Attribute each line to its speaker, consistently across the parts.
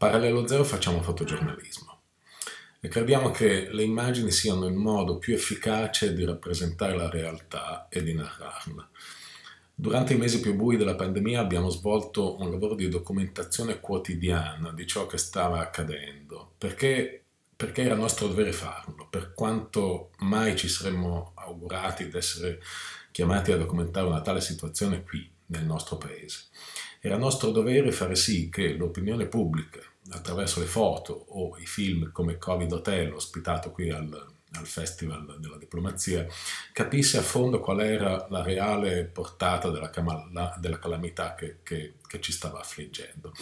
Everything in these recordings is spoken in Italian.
Speaker 1: Parallelo Zero facciamo fotogiornalismo e crediamo che le immagini siano il modo più efficace di rappresentare la realtà e di narrarla. Durante i mesi più bui della pandemia abbiamo svolto un lavoro di documentazione quotidiana di ciò che stava accadendo, perché, perché era nostro dovere farlo, per quanto mai ci saremmo augurati di essere chiamati a documentare una tale situazione qui, nel nostro paese. Era nostro dovere fare sì che l'opinione pubblica, attraverso le foto o i film come Covid Hotel, ospitato qui al, al Festival della Diplomazia, capisse a fondo qual era la reale portata della, camala, della calamità che, che, che, ci stava affliggendo.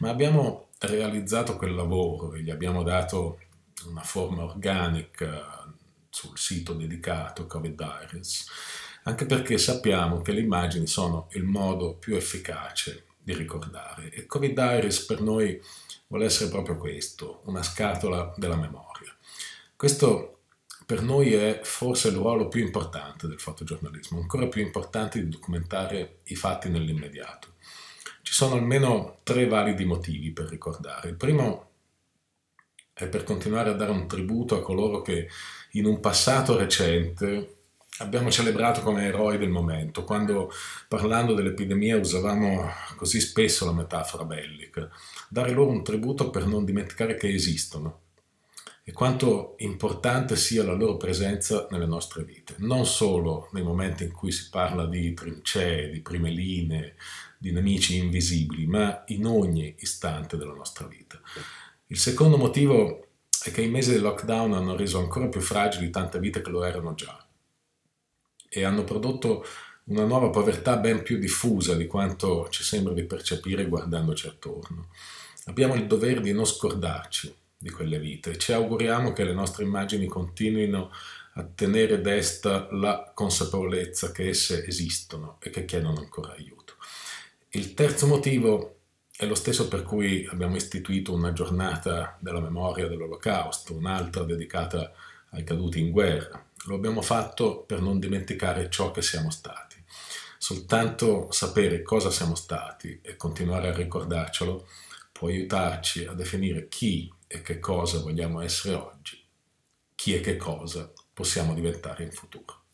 Speaker 1: Ma abbiamo realizzato quel lavoro e gli abbiamo dato una forma organica sul sito dedicato Covid Diaries, anche perché sappiamo che le immagini sono il modo più efficace di ricordare e Covid Diaries per noi vuole essere proprio questo, una scatola della memoria. Questo per noi è forse il ruolo più importante del fotogiornalismo, ancora più importante di documentare i fatti nell'immediato. Ci sono almeno tre validi motivi per ricordare. Il primo è per continuare a dare un tributo a coloro che in un passato recente abbiamo celebrato come eroi del momento, quando parlando dell'epidemia usavamo così spesso la metafora bellica, dare loro un tributo per non dimenticare che esistono e quanto importante sia la loro presenza nelle nostre vite, non solo nei momenti in cui si parla di trincee, di prime linee, di nemici invisibili, ma in ogni istante della nostra vita. Il secondo motivo è che i mesi del lockdown hanno reso ancora più fragili tante vite che lo erano già e hanno prodotto una nuova povertà ben più diffusa di quanto ci sembra di percepire guardandoci attorno. Abbiamo il dovere di non scordarci di quelle vite e ci auguriamo che le nostre immagini continuino a tenere desta la consapevolezza che esse esistono e che chiedono ancora aiuto. Il terzo motivo è lo stesso per cui abbiamo istituito una giornata della memoria dell'Olocausto, un'altra dedicata ai caduti in guerra. Lo abbiamo fatto per non dimenticare ciò che siamo stati. Soltanto sapere cosa siamo stati e continuare a ricordarcelo può aiutarci a definire chi e che cosa vogliamo essere oggi, chi e che cosa possiamo diventare in futuro.